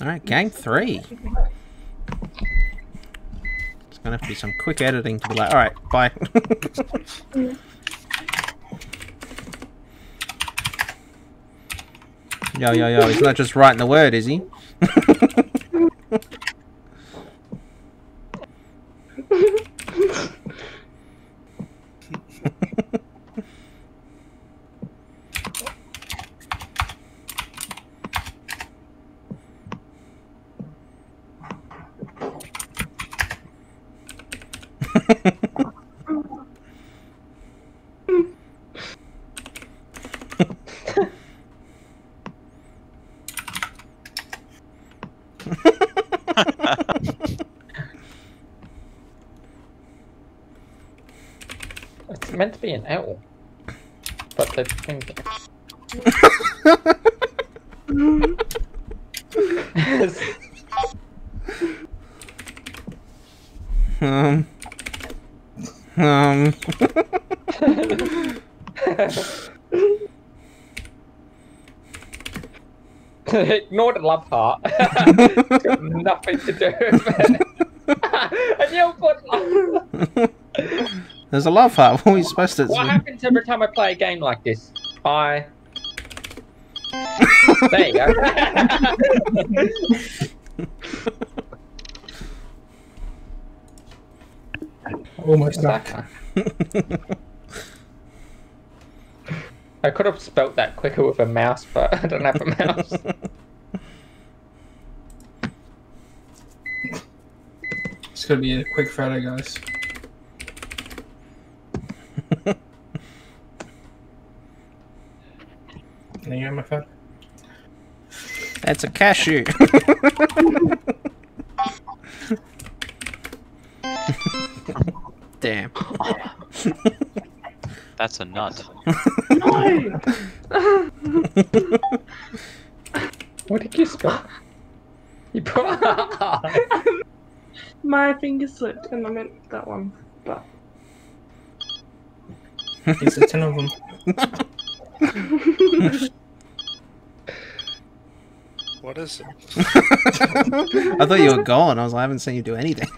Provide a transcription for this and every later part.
Alright, game three. It's gonna have to be some quick editing to be like, alright, bye. yo, yo, yo, he's not just writing the word, is he? meant to be an L. But they think. um. Um. Ignore the love heart. it's got nothing to do with it. and you put love. There's a love heart. What are we supposed to? Do? What happens every time I play a game like this? I. there you go. Almost That stuck. I could have spelt that quicker with a mouse, but I don't have a mouse. It's gonna be a quick Friday, guys. There you go, my friend. That's a cashew. Damn. That's a nut. what did you spell? You put My finger slipped and I meant that one. But There's a ten of them. What is it? I thought you were gone. I was like, I haven't seen you do anything.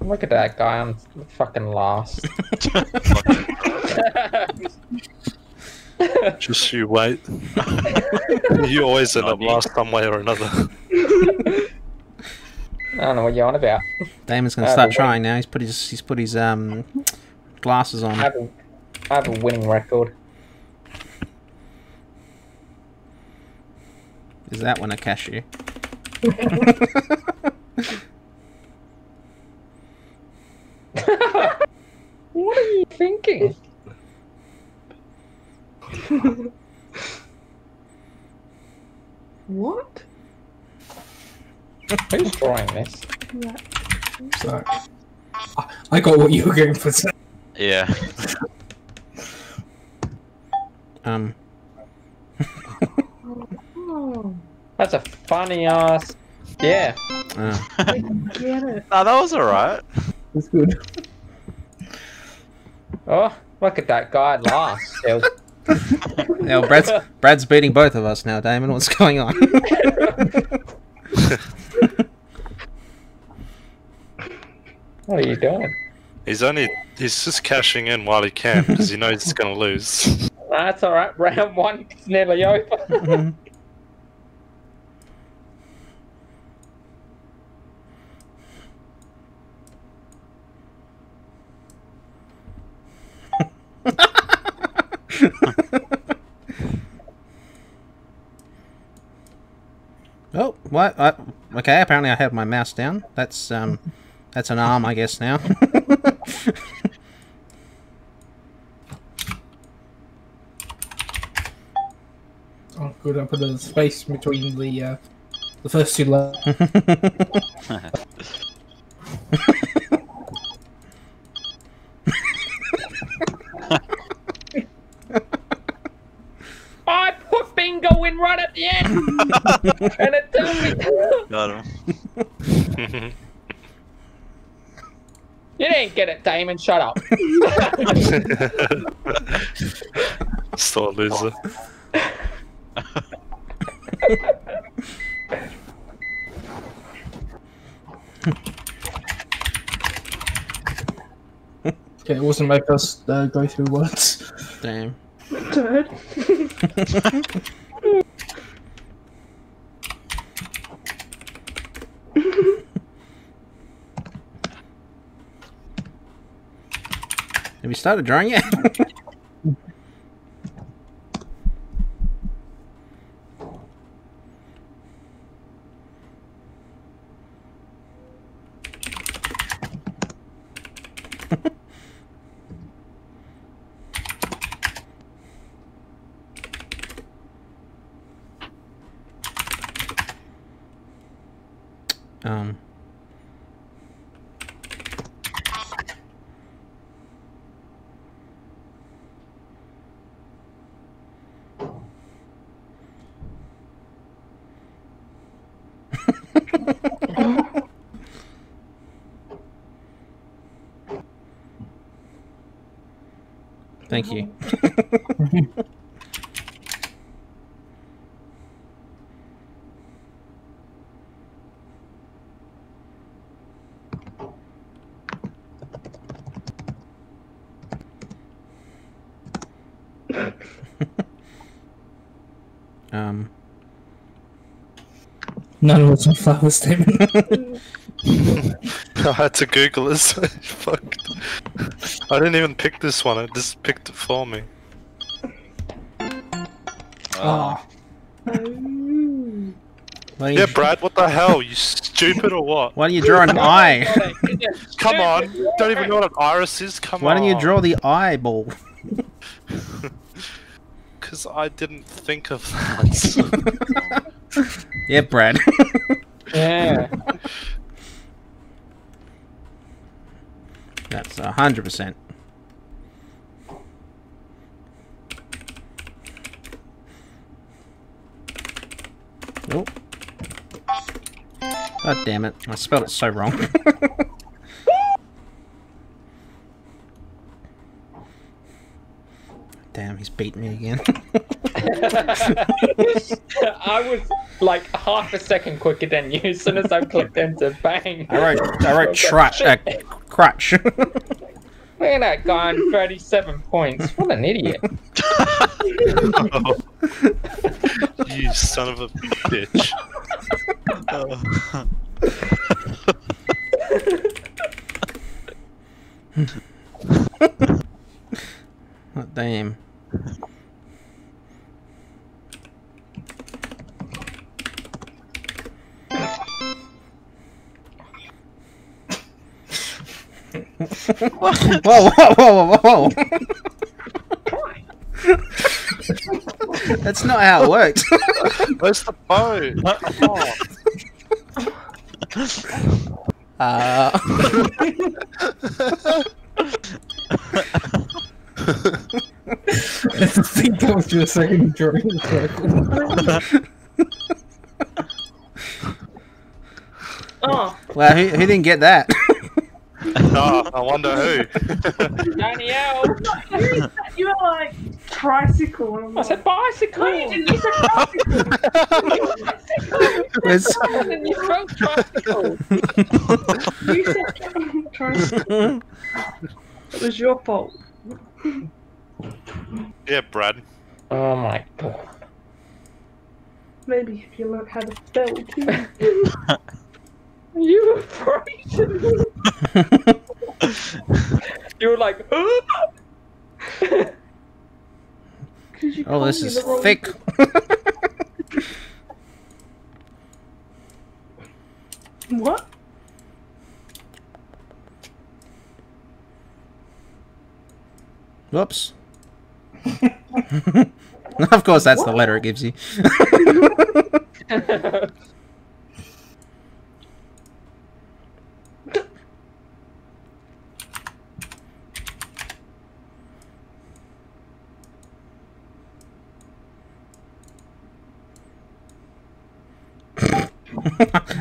Look at that guy, I'm fucking lost. Just you wait. you always end up lost some way or another. I don't know what you're on about. Damon's gonna start a win- trying now. He's put his he's put his um glasses I on. have a, I have a winning record. Is that one a cashew? What are you thinking? what? Who's drawing this? Yeah. So, I- I got what you were going for. Yeah. Um. Oh, That's a funny ass. Yeah. uh, I get it. No, that was alright. That's good. Oh, look at that guy last. Still. now Brad's Brad's beating both of us now, Damon. What's going on? What are you doing? He's only he's just cashing in while he can because he knows he's gonna lose. That's alright. Round one is nearly over. oh, what? I, okay, apparently I have my mouse down. That's um, that's an arm, I guess now. Oh, good. I put a space between the uh, the first two letters. I put bingo in right at the end, and it tells me. Got him. You didn't get it, Damon. Shut up. Still a loser. Okay, it wasn't my first uh, go through words. Damn. Turd. Have you started drawing yet? um. Thank you. um. None of it's a flower statement. I had to Google this. Fuck. I didn't even pick this one, I just picked it for me. Oh. yeah, Brad, what the hell? You stupid or what? Why don't you draw an eye? Come on, don't even know what an iris is, come on. Why don't you draw the eyeball? Because I didn't think of that. yeah, Brad. yeah. That's 100%. Oh. God damn it. I spelled it so wrong. damn, he's beating me again. I was like half a second quicker than you as soon as I clicked into bang. I wrote, I wrote trot, uh, crutch. Look at that guy on 37 points. What an idiot. you son of a bitch. oh, damn. Whoa, whoa, whoa, whoa, whoa, That's not how it works. Where's the bow? Oh. Uh, I think that was your second drawing circle. Oh, well, who, who didn't get that? I wonder who. Danielle! you, said- were like tricycle. and I'm I said bicycle! no, you didn't. You said tricycle. And you wrote tricycle! you said tricycle. It was your fault. Yeah, Brad. Oh my god. Maybe if you learn how to spell too. You were frightened! you were like! You oh, this is thick. What? Whoops. of course, that's the letter it gives you.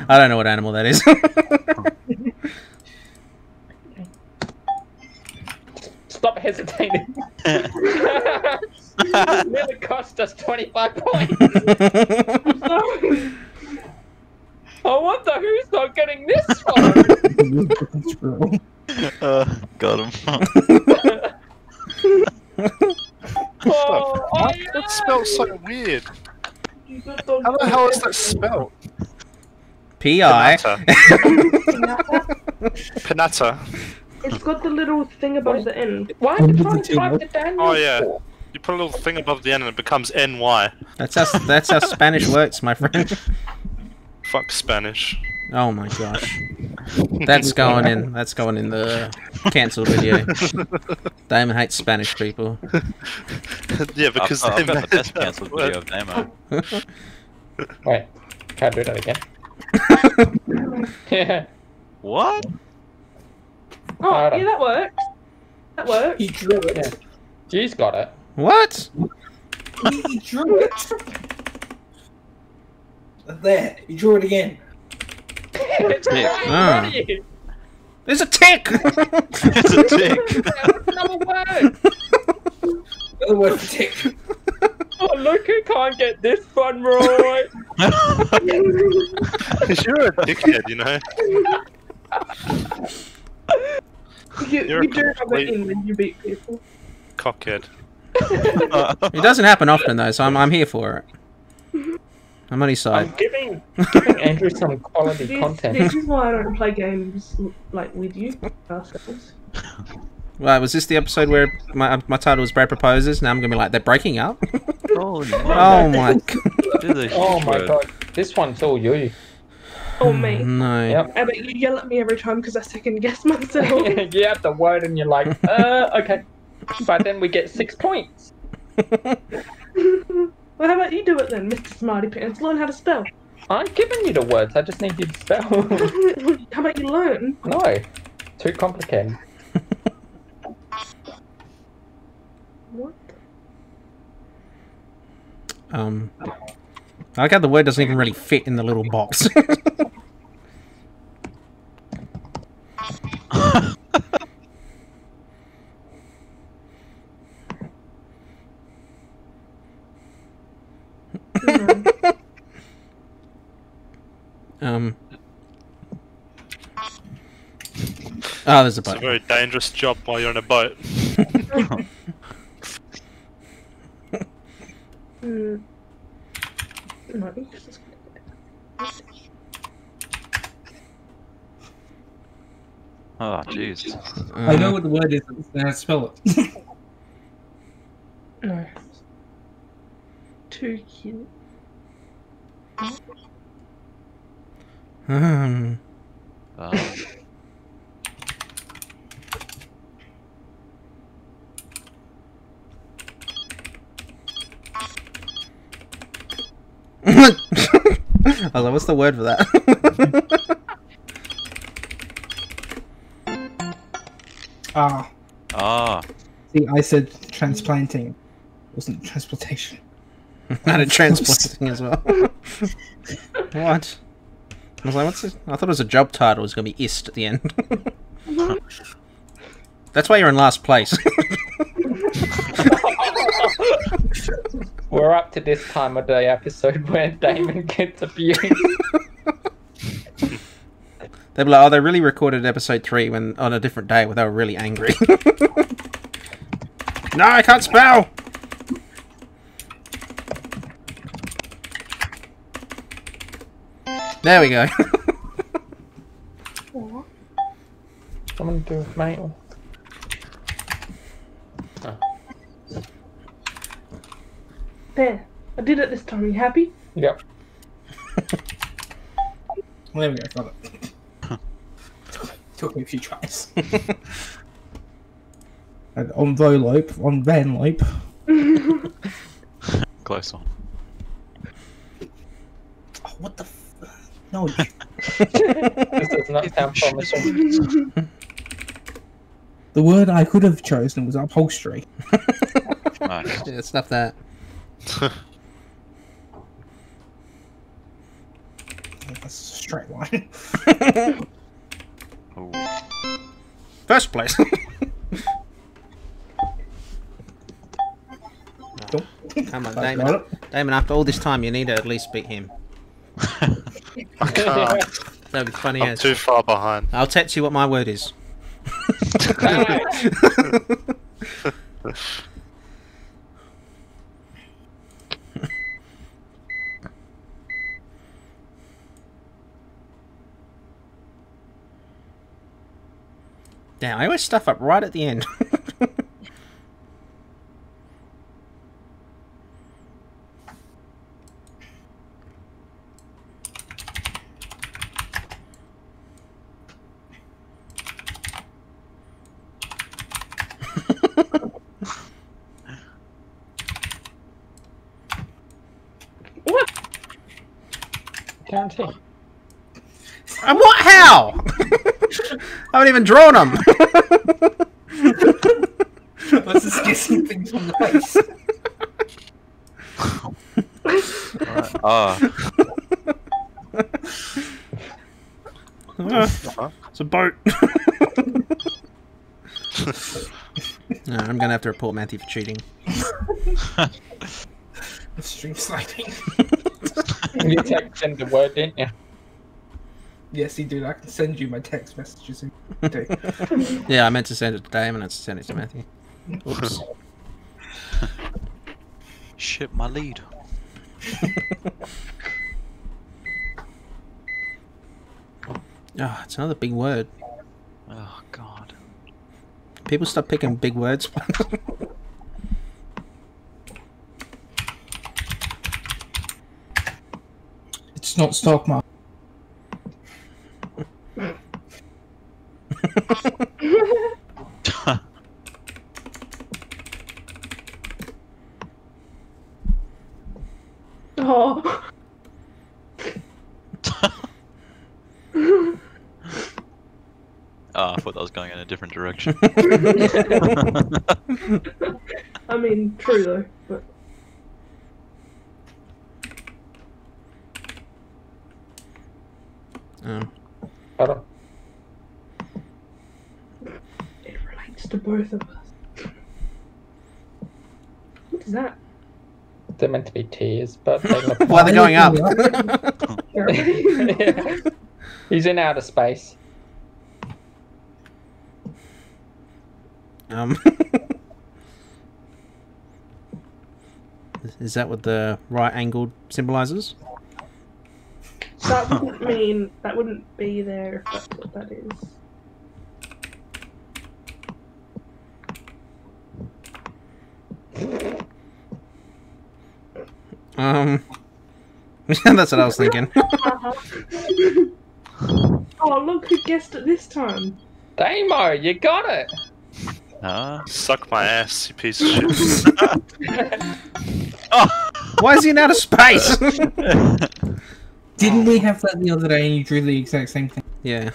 I don't know what animal that is. Stop hesitating. nearly cost us 25 points. Oh, I wonder who's not getting this one. uh, got him. oh, oh, yeah. That smells so weird. How the hell is that smell? P.I. Pinata. It's got the little thing above the N. Why did did I it type the Daniel? Oh, yeah. for? You put a little thing above the N and it becomes NY. That's how that's how Spanish works, my friend. Fuck Spanish. Oh my gosh. That's going in. That's going in the cancelled video. Damon hates Spanish people. yeah, because I've, I've got the made best that cancelled word. video of Nemo. Wait, can I do that again? Yeah. What? Oh, yeah, that works. That works. He drew it. Yeah. G's got it. What? He drew it. There, he drew it again. it's tick. right in Ah. front of you. There's a tick! it's a tick. That's another word. The other word for tick. Oh, look who can't get this one right. You're a dickhead, you know? You, You're you a do have it complete- in when you beat people. Cockhead. Uh, it doesn't happen often though, so I'm, I'm here for it. I'm on his I'm side. giving, giving Andrew some quality This, content. this is why I don't play games like with you ourselves. Well, was this the episode where my uh, my title was Brad proposes? Now I'm gonna be like, they're breaking up. Holy oh my. g- This is a Oh my god, this one's all you. Oh me. No. Yep. I bet you yell at me every time because I second guess myself. you have the word and you're like, uh, okay. But then we get six points. well, how about you do it then, Mr. Smarty Pants? Learn how to spell. I'm giving you the words, I just need you to spell. how about you learn? no, too complicated. What? Um. I like how the word doesn't even really fit in the little box. Um. Oh, there's a boat. It's a very dangerous job while you're on a boat. Hmm. No, it's just- Oh, jeez. I know Uh, what the word is, I don't know how to spell it. No. Too cute. um, Um, I was like, what's the word for that? Ah, ah, see, I said transplanting. It wasn't transportation. Had a transplanting as well. what? I was like, what's this? I thought it was a job title. It was going to be ist at the end. That's why you're in last place. We're up to this time of the episode where Damon gets abused. They'd be like, oh, they really recorded episode three when on a different day where they were really angry. no, I can't spell. There we go. Aw. Someone do with mail. There. I did it this time. Are you happy? Yep. There we go, got it. Took me a few tries. and on envelope, on vanlope. close one. Oh, what the f- No, This does not sound promising. the word I could have chosen was upholstery. Nice. yeah, stuff that. That's a straight line. Ooh. First place. Come on, I Damon. it. Damon, after all this time, you need to at least beat him. I can't. That'd be funny I'm as. too far behind. I'll text you what my word is. I always stuff up right at the end. What? Guarantee. And what? How? I haven't even drawn them. Let's just get some things on the face. Ah, it's a boat. no, I'm gonna have to report Matthew for cheating. Stream sliding. You text in the word, didn't you? Yes, you do. I can send you my text messages. if. Yeah, I meant to send it to today. I meant to send it to Matthew. Oops. shit, my lead. Oh, it's another big word. Oh god. People stop picking big words. It's not stock market. Oh. Oh, I thought that was going in a different direction. I mean, true though. But oh. Hold on. it relates to both of us. What is that? They're meant to be tears, but they look Why are they going up? Yeah. He's in outer space. um. Is that what the right angle symbolizes? That wouldn't mean that wouldn't be there if that's what that is. Um. that's what I was thinking. Oh, look who guessed it this time. Damo, you got it. Ah. Suck my ass, you piece of shit. oh. Why is he in outer space? Didn't we have that the other day and you drew the exact same thing? yeah.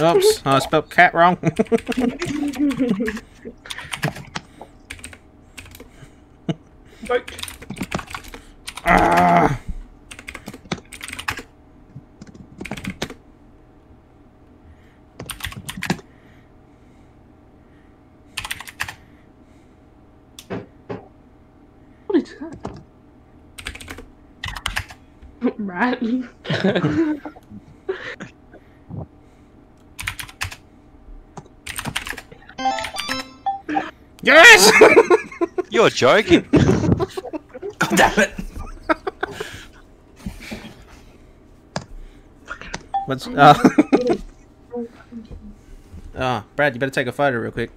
Oops, I spelled cat wrong. Boat. Ah. What is that? Rat. yes! You're joking. God damn it! What's uh Oh, Brad, you better take a photo real quick.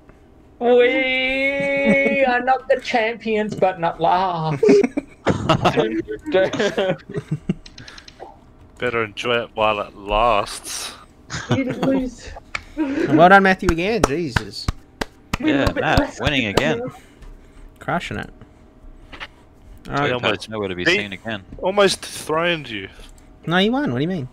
We are not the champions, but not last. Better enjoy it while it lasts. You didn't lose. And well done, Matthew, again. Jesus. We yeah, a Matt, winning again. Crashing it. I Alright. almost- nowhere to be seen again. Almost throned you. No, you won. What do you mean?